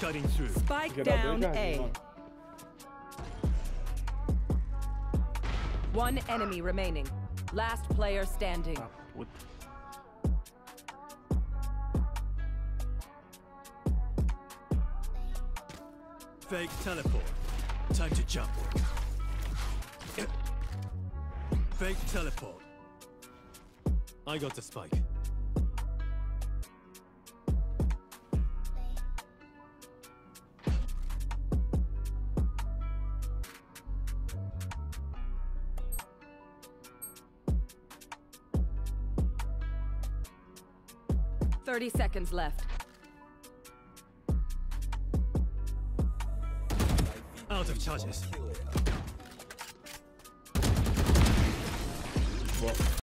Cutting through. Spike down A. One enemy remaining. Last player standing. Fake teleport. Time to jump. Fake teleport. I got the spike. Thirty seconds left. Out of charges.